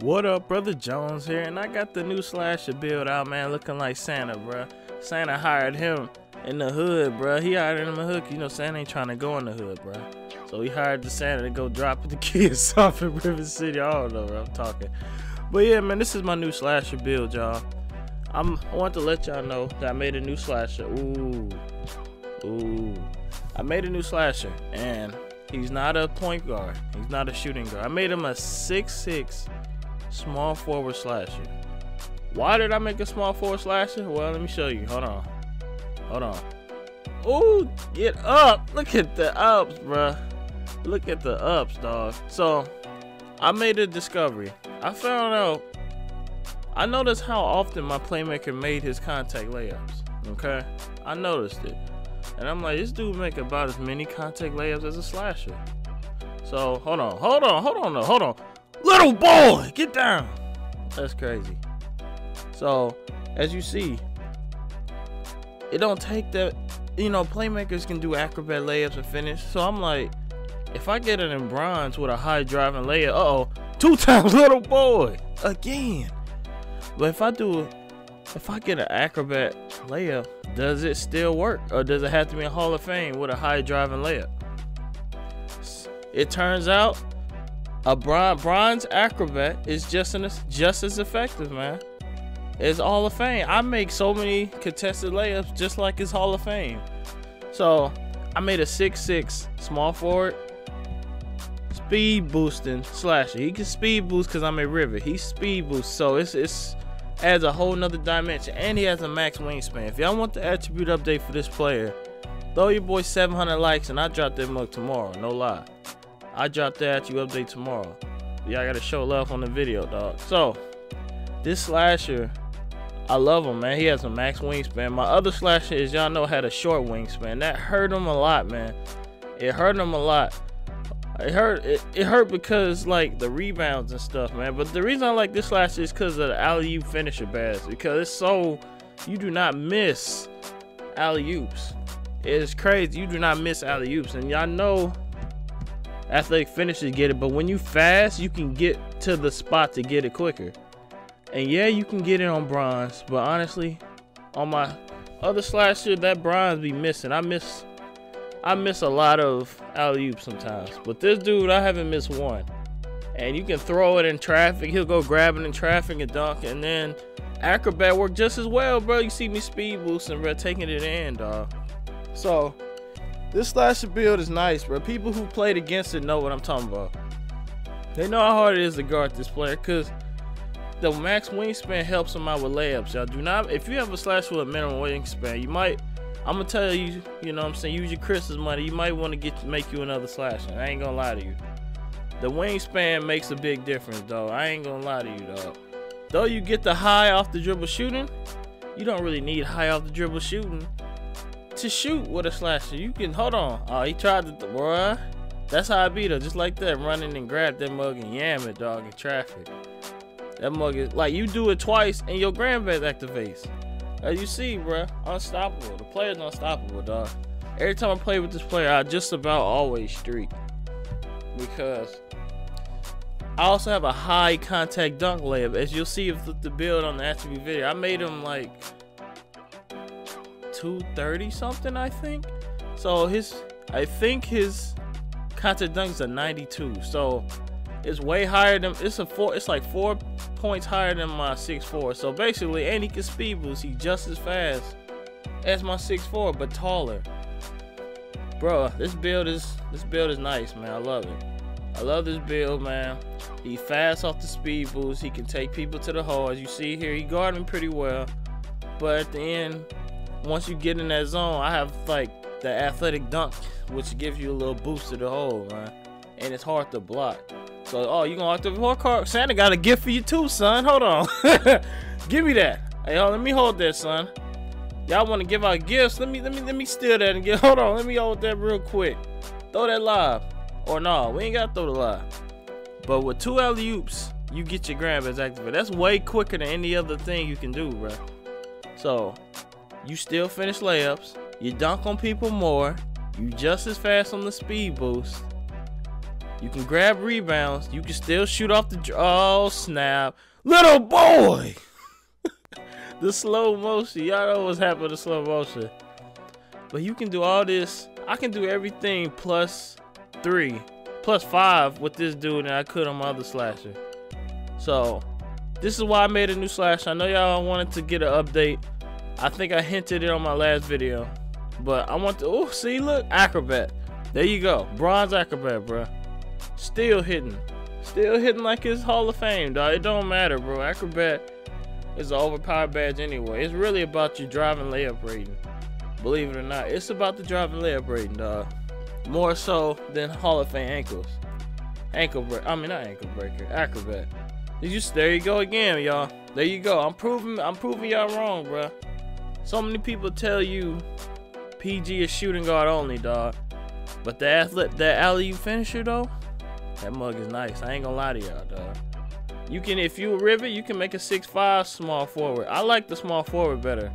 What up, Brotha Jones here, and I got the new slasher build out, man, looking like Santa, bruh. Santa hired him in the hood, bruh. He hired him in the hood. You know, Santa ain't trying to go in the hood, bruh. So he hired the Santa to go drop the kids off in Rivet City. I don't know where I'm talking. But yeah, man, this is my new slasher build, y'all. I'm, I want to let y'all know that I made a new slasher. Ooh. Ooh. I made a new slasher, and he's not a point guard. He's not a shooting guard. I made him a six-six small forward slasher. Why did I make a small forward slasher? Well, let me show you. Hold on. Hold on. Oh, get up. Look at the ups, bruh. Look at the ups, dog. So, I made a discovery. I found out, I noticed how often my playmaker made his contact layups. Okay? I noticed it. And I'm like, this dude make about as many contact layups as a slasher. So, hold on, hold on, hold on, hold on. Little boy, get down. That's crazy. So, as you see, it don't take that. You know, playmakers can do acrobat layups and finish. So I'm like, if I get it in bronze with a high driving layup, uh oh, two times little boy again. But if I do, if I get an acrobat layup, does it still work, or does it have to be a Hall of Fame with a high driving layup? It turns out a bronze, bronze acrobat is just an, just as effective, man. It's Hall of Fame. I make so many contested layups just like it's Hall of Fame. So I made a six-six small forward, speed boosting slasher. He can speed boost because I'm a rivet. He speed boost, so it's it's adds a whole nother dimension, and he has a max wingspan. If y'all want the attribute update for this player, throw your boy 700 likes, and I drop that mug tomorrow. No lie. I drop that at you update tomorrow. Y'all gotta show love on the video, dog. So, this slasher, I love him, man. He has a max wingspan. My other slasher is y'all know had a short wingspan. That hurt him a lot, man. It hurt him a lot. It hurt. It, it hurt because like the rebounds and stuff, man. But the reason I like this slasher is because of the alley oop finisher bass. Because it's so you do not miss alley oops. It's crazy. You do not miss alley oops, and y'all know athletic finishers get it, but when you fast, you can get to the spot to get it quicker. And yeah, you can get it on bronze, but honestly, on my other slasher, that bronze be missing. I miss I miss a lot of alley oops sometimes. But this dude, I haven't missed one. And you can throw it in traffic. He'll go grab it in traffic and dunk. And then acrobat work just as well, bro. You see me speed boosting, bro, taking it in, dog. So this slasher build is nice, bro. People who played against it know what I'm talking about. They know how hard it is to guard this player because the max wingspan helps them out with layups. Y'all do not, if you have a slasher with a minimum wingspan, you might, I'm gonna tell you, you know what I'm saying, use your Chris's money. You might want to get make you another slasher. I ain't gonna lie to you. The wingspan makes a big difference, though. I ain't gonna lie to you, though. Though you get the high off the dribble shooting, you don't really need high off the dribble shooting to shoot with a slasher. You can hold on. Oh, he tried to, boy. That's how I beat her, just like that, running and grab that mug and yam it, dog, in traffic. That mug is like you do it twice and your grandback activates. As you see, bruh, unstoppable. The player's unstoppable, dog. Every time I play with this player, I just about always streak because I also have a high contact dunk layup. As you'll see if the build on the attribute video, I made him like 230 something, I think. So his, I think his contact dunks are 92. So it's way higher than it's a four. It's like four points higher than my 6'4". So basically, and he can speed boost. He's just as fast as my 6'4", but taller. Bro, this build is this build is nice, man. I love it. I love this build, man. He fast off the speed boost. He can take people to the hole. As you see here, he guarding pretty well. But at the end, once you get in that zone, I have like the athletic dunk, which gives you a little boost to the hole, man. And it's hard to block. So, oh, you gonna have to work hard. Santa got a gift for you too, son. Hold on. give me that. Hey, let me hold that, son. Y'all want to give out gifts? Let me, let me, let me steal that and get. Hold on. Let me hold that real quick. Throw that live. Or no, we ain't gotta throw the live. But with two alley oops, you get your grandpas activated. That's way quicker than any other thing you can do, bro. So you still finish layups, you dunk on people more, you just as fast on the speed boost, You can grab rebounds. You can still shoot off the. Oh snap, little boy. the slow motion. Y'all know what's happening to slow motion. But you can do all this. I can do everything plus three, plus five with this dude than I could on my other slasher. So this is why I made a new slash. I know y'all wanted to get an update. I think I hinted it on my last video. But I want to, oh, see, look, Acrobat. There you go. Bronze Acrobat, bro. Still hitting. Still hitting like it's Hall of Fame, dog. It don't matter, bro. Acrobat is an overpowered badge anyway. It's really about your driving layup rating. Believe it or not, it's about the driving layup rating, dog. More so than Hall of Fame ankles. Ankle break. I mean, not ankle breaker. Acrobat. You just there you go again, y'all. There you go. I'm proving I'm proving y'all wrong, bro. So many people tell you PG is shooting guard only, dog. But the athlete, that alley oop finisher though, that mug is nice. I ain't gonna lie to y'all, dog. You can, if you a rivet, you can make a six-five small forward. I like the small forward better.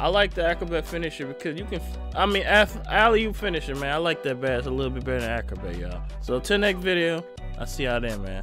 I like the acrobat finisher because you can. I mean, alley oop finisher, man. I like that badge a little bit better than acrobat, y'all. So till next video, I see y'all then, man.